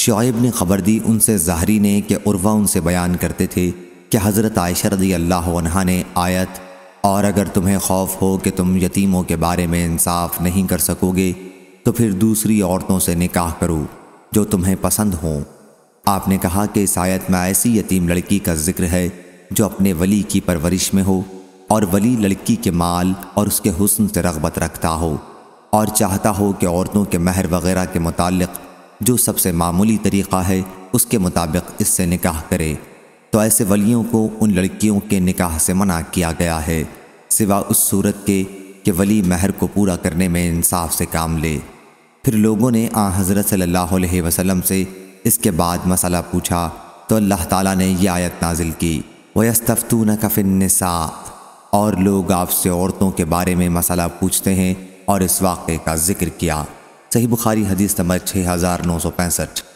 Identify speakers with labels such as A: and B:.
A: शुआब ने खबर दी उनसे ज़ाहरी ने कि उर्वा उनसे बयान करते थे कि हज़रत आयशा रदी अल्लाह ने आयत, और अगर तुम्हें खौफ हो कि तुम यतीमों के बारे में इंसाफ नहीं कर सकोगे तो फिर दूसरी औरतों से निकाह करो, जो तुम्हें पसंद हों। आपने कहा कि इस आयत में ऐसी यतीम लड़की का ज़िक्र है, जो अपने वली की परवरिश में हो, और वली लड़की के माल और उसके हुस्न से रगबत रखता हो, और चाहता हो कि औरतों के महर वगैरह के मुतालिक जो सबसे मामूली तरीक़ा है, उसके मुताबिक इससे निकाह करे। तो ऐसे वलियों को उन लड़कियों के निकाह से मना किया गया है, सिवा उस सूरत के कि वली महर को पूरा करने में इंसाफ से काम ले। फिर लोगों ने आ हज़रत सल्लल्लाहु अलैहि वसल्लम से इसके बाद मसला पूछा तो अल्लाह ताला ने यह आयत नाजिल की वस्तफ़तून कफ़िनसा और लोग आपसे औरतों के बारे में मसला पूछते हैं और इस वाक़े का ज़िक्र किया। सही बुखारी हदीस नंबर छः हज़ार नौ सौ पैंसठ।